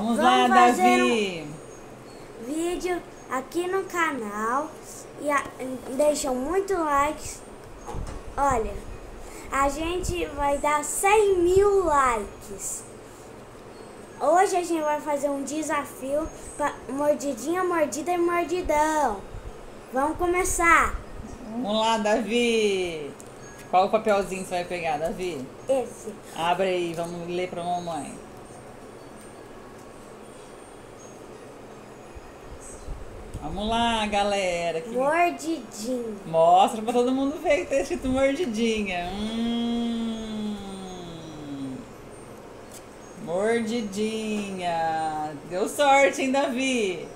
Vamos, Vamos lá, Davi. vídeo aqui no canal e a, deixam muito likes. Olha, a gente vai dar 100 mil likes. Hoje a gente vai fazer um desafio para mordidinha, mordida e mordidão. Vamos começar. Vamos lá, Davi. Qual o papelzinho você vai pegar, Davi? Esse. Abre aí, vamos ler pra mamãe. Vamos lá, galera. Que... Mordidinho. Mostra pra todo mundo ver que tá escrito mordidinha. Hum. Mordidinha. Deu sorte, hein, Davi?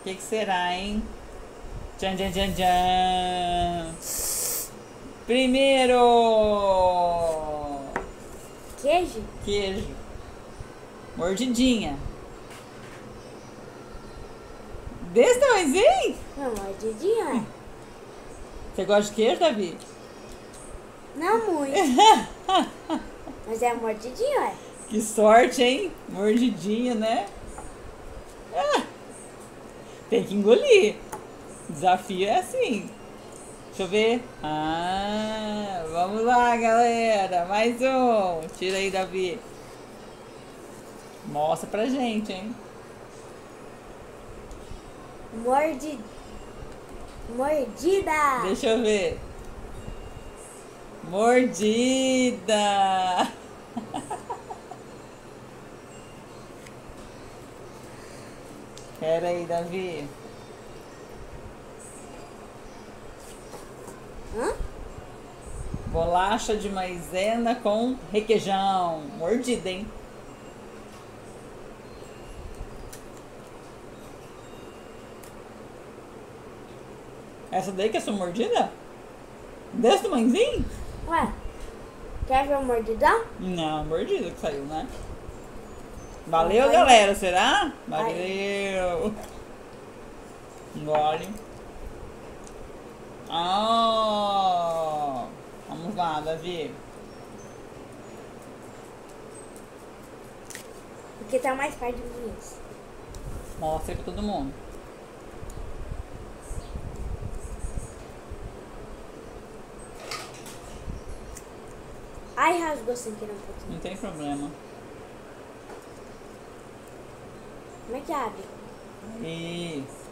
O que, que será, hein? Tchan, tchan, tchan, tchan. Primeiro! Queijo? Queijo. Mordidinha. Desse tamanhozinho? Não, mordidinho é. Você gosta de queijo, Davi? Não muito. Mas é mordidinho, é. Que sorte, hein? Mordidinha, né? Ah, tem que engolir. Desafio é assim. Deixa eu ver. Ah, vamos lá, galera. Mais um. Tira aí, Davi. Mostra pra gente, hein? Mordi... Mordida. Deixa eu ver. Mordida. Pera aí, Davi. Hã? Bolacha de maisena com requeijão. Mordida, hein? Essa daí que é sua mordida? Desse tamanhozinho? Ué, quer ver o mordidão? Não, mordida que saiu, né? Valeu, galera, será? Valeu. Engole. Ah, vamos lá, Davi. Porque tá mais perto de mim. Mostra pra todo mundo. Ai, rasgou sem querer um pouquinho. Não tem problema. Como é que abre? Isso.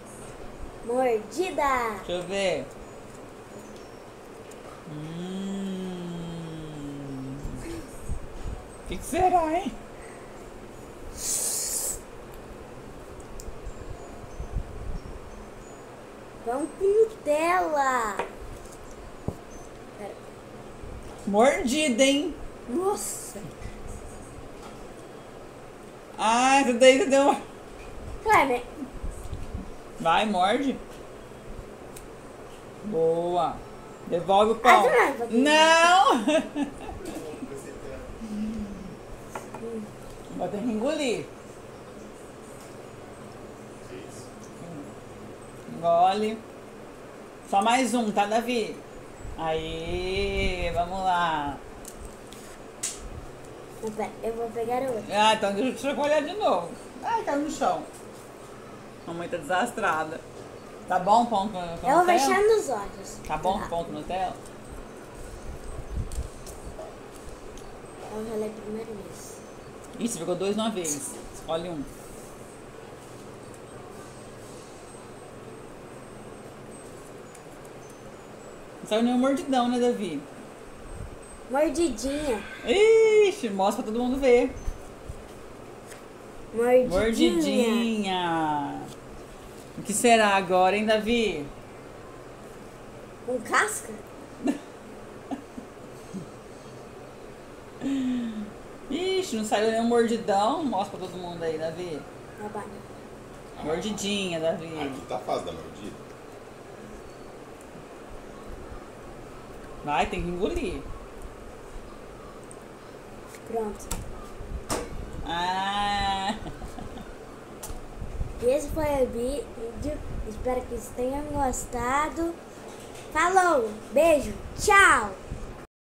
Mordida. Deixa eu ver. Hum. O que, que será, hein? Vamos com Nutella. Mordida, hein? Nossa. Ah, essa daí você deu né? Vai, morde. Boa. Devolve o pão. Não vai Não! Vai ter que engolir. Engole. Só mais um, tá, Davi? Aí, vamos lá. Eu vou pegar outro. Ah, então deixa eu chacoalhar de novo. Ai, caiu no chão. Mamãe tá desastrada. Tá bom o pão com, com Eu vou Nutella? fechando os olhos. Tá bom o pão com Nutella? Eu lembro primeiro isso. Ih, você pegou dois de uma vez. Escolhe um. Saiu nenhum mordidão, né, Davi? Mordidinha. Ixi, mostra pra todo mundo ver. Mordidinha. Mordidinha. O que será agora, hein, Davi? Com casca? Ixi, não saiu nenhum mordidão. Mostra pra todo mundo aí, Davi. Trabalho. Mordidinha, Davi. Aqui tá fácil da mordida. Vai, tem que engolir. Pronto. Ah. Esse foi o vídeo. Espero que vocês tenham gostado. Falou, beijo, tchau!